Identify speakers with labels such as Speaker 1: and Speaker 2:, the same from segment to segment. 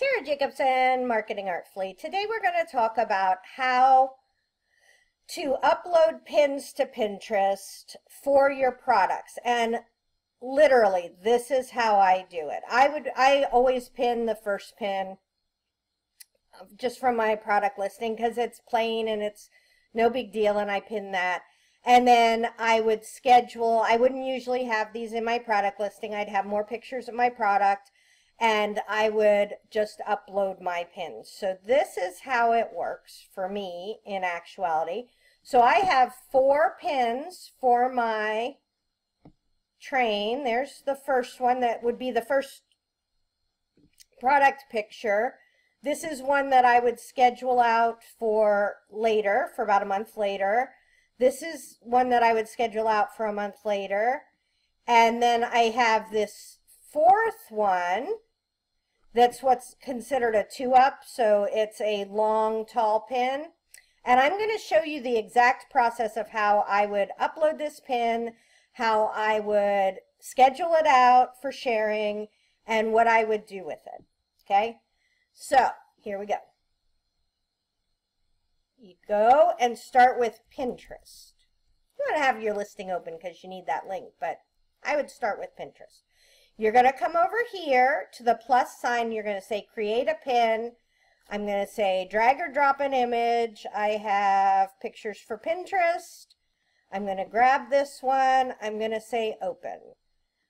Speaker 1: Tara Jacobsen, Marketing Artfully. Today we're going to talk about how to upload pins to Pinterest for your products. And literally, this is how I do it. I would I always pin the first pin um, just from my product listing because it's plain and it's no big deal and I pin that. And then I would schedule, I wouldn't usually have these in my product listing. I'd have more pictures of my product and I would just upload my pins. So this is how it works for me in actuality. So I have four pins for my train. There's the first one that would be the first product picture. This is one that I would schedule out for later, for about a month later. This is one that I would schedule out for a month later. And then I have this fourth one that's what's considered a two-up, so it's a long, tall pin. And I'm going to show you the exact process of how I would upload this pin, how I would schedule it out for sharing, and what I would do with it. Okay? So, here we go. You go and start with Pinterest. You want to have your listing open because you need that link, but I would start with Pinterest. You're going to come over here to the plus sign. You're going to say create a pin. I'm going to say drag or drop an image. I have pictures for Pinterest. I'm going to grab this one. I'm going to say open.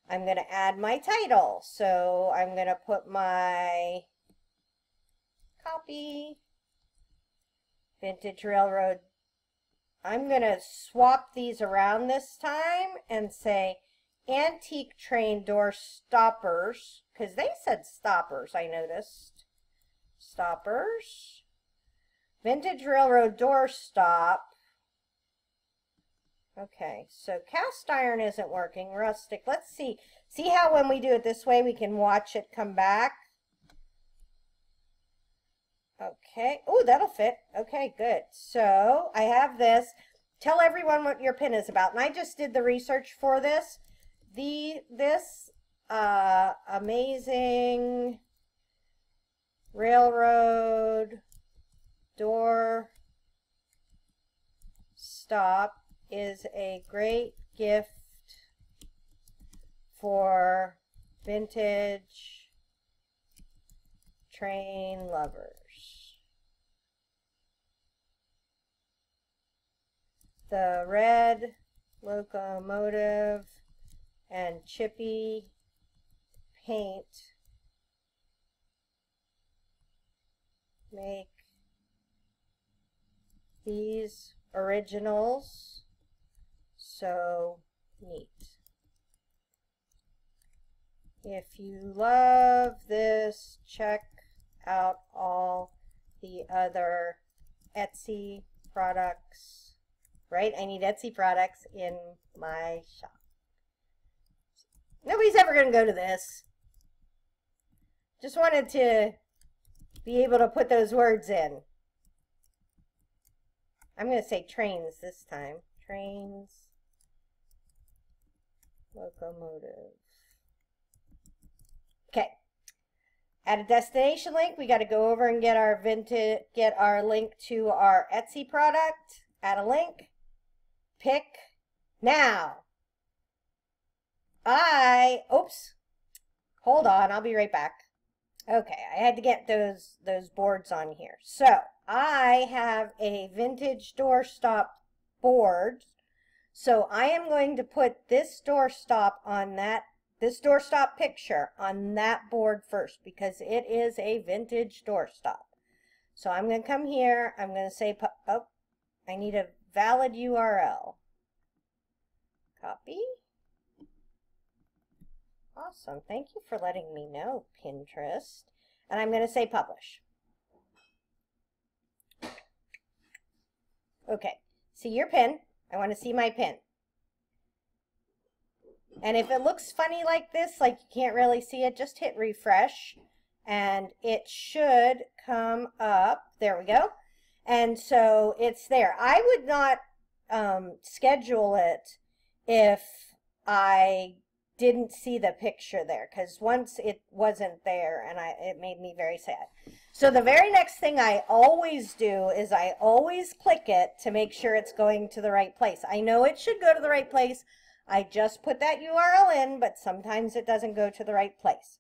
Speaker 1: I'm going to add my title. So I'm going to put my copy vintage railroad. I'm going to swap these around this time and say antique train door stoppers, because they said stoppers, I noticed. Stoppers. Vintage railroad door stop. Okay, so cast iron isn't working. Rustic. Let's see. See how when we do it this way, we can watch it come back? Okay. Oh, that'll fit. Okay, good. So I have this. Tell everyone what your pin is about. And I just did the research for this the this uh, amazing railroad door stop is a great gift for vintage train lovers. The red locomotive and chippy paint make these originals so neat. If you love this, check out all the other Etsy products, right? I need Etsy products in my shop. Nobody's ever going to go to this. Just wanted to be able to put those words in. I'm going to say trains this time. Trains. Locomotive. Okay. Add a destination link. We got to go over and get our vintage, get our link to our Etsy product. Add a link. Pick. Now. I, oops, hold on, I'll be right back. Okay, I had to get those, those boards on here. So, I have a vintage doorstop board. So, I am going to put this doorstop on that, this doorstop picture on that board first because it is a vintage doorstop. So, I'm going to come here, I'm going to say, oh, I need a valid URL. Copy. Awesome. Thank you for letting me know, Pinterest. And I'm going to say publish. Okay. See your pin. I want to see my pin. And if it looks funny like this, like you can't really see it, just hit refresh. And it should come up. There we go. And so it's there. I would not um, schedule it if I didn't see the picture there because once it wasn't there and I it made me very sad. So the very next thing I always do is I always click it to make sure it's going to the right place. I know it should go to the right place. I just put that URL in, but sometimes it doesn't go to the right place.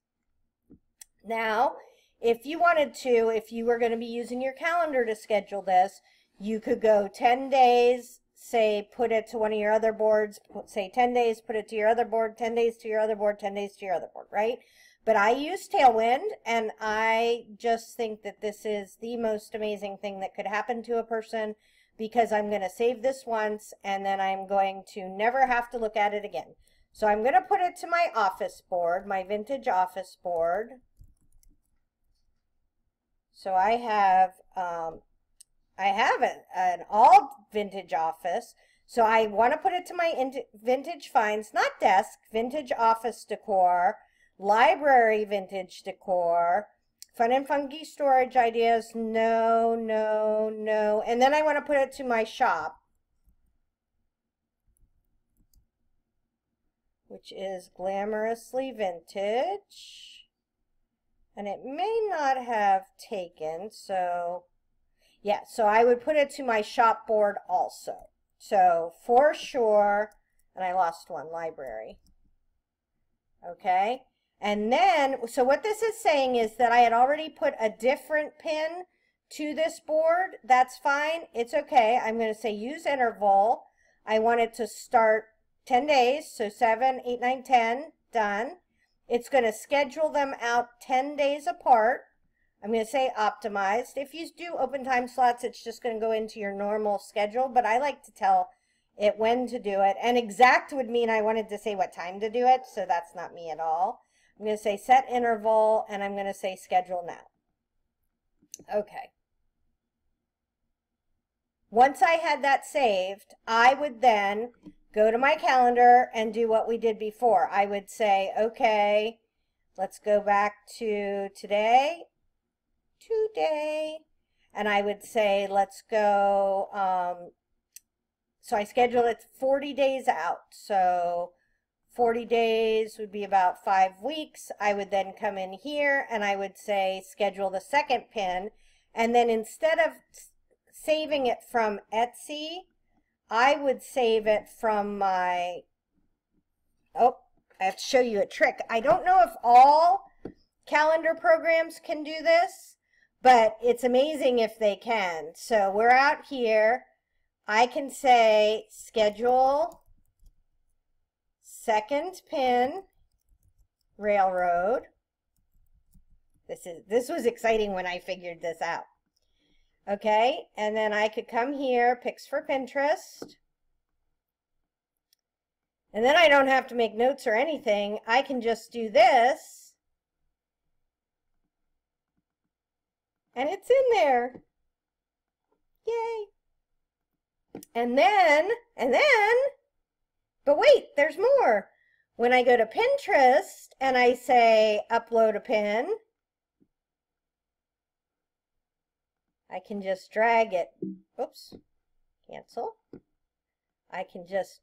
Speaker 1: Now, if you wanted to, if you were going to be using your calendar to schedule this, you could go 10 days, say put it to one of your other boards, say 10 days, put it to your other board, 10 days to your other board, 10 days to your other board, right? But I use Tailwind, and I just think that this is the most amazing thing that could happen to a person because I'm going to save this once, and then I'm going to never have to look at it again. So I'm going to put it to my office board, my vintage office board. So I have um, I have an, an all vintage office. So I want to put it to my vintage finds, not desk, vintage office decor, library vintage decor, fun and funky storage ideas, no, no, no. And then I want to put it to my shop, which is glamorously vintage. And it may not have taken, so yeah, so I would put it to my shop board also. So for sure, and I lost one, library. Okay, and then, so what this is saying is that I had already put a different pin to this board. That's fine. It's okay. I'm going to say use interval. I want it to start 10 days. So 7, 8, 9, 10. Done. It's going to schedule them out 10 days apart. I'm going to say optimized. If you do open time slots, it's just going to go into your normal schedule, but I like to tell it when to do it. And exact would mean I wanted to say what time to do it, so that's not me at all. I'm going to say set interval, and I'm going to say schedule now. Okay. Once I had that saved, I would then go to my calendar and do what we did before. I would say, okay, let's go back to today today. And I would say, let's go, um, so I schedule it 40 days out. So 40 days would be about five weeks. I would then come in here and I would say schedule the second pin. And then instead of saving it from Etsy, I would save it from my, oh, I have to show you a trick. I don't know if all calendar programs can do this, but it's amazing if they can. So we're out here. I can say schedule second pin railroad. This is this was exciting when I figured this out. Okay, and then I could come here, picks for Pinterest. And then I don't have to make notes or anything. I can just do this And it's in there. Yay. And then, and then, but wait, there's more. When I go to Pinterest and I say upload a pin, I can just drag it. Oops, cancel. I can just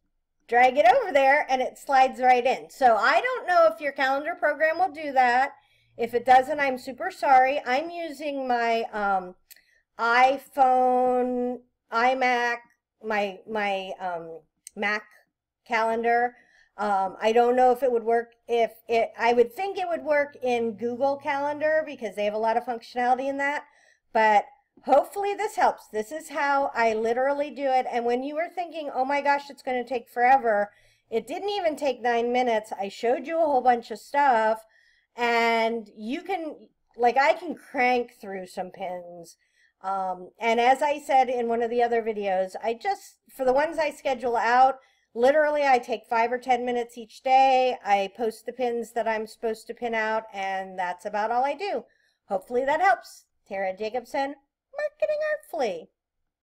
Speaker 1: drag it over there and it slides right in. So I don't know if your calendar program will do that. If it doesn't, I'm super sorry. I'm using my um, iPhone, iMac, my my um, Mac calendar. Um, I don't know if it would work if it, I would think it would work in Google Calendar because they have a lot of functionality in that. But hopefully this helps. This is how I literally do it. And when you were thinking, oh my gosh, it's going to take forever, it didn't even take nine minutes. I showed you a whole bunch of stuff and you can like I can crank through some pins. Um, and as I said in one of the other videos, I just, for the ones I schedule out, literally I take five or 10 minutes each day. I post the pins that I'm supposed to pin out, and that's about all I do. Hopefully that helps. Tara Jacobsen, Marketing Artfully.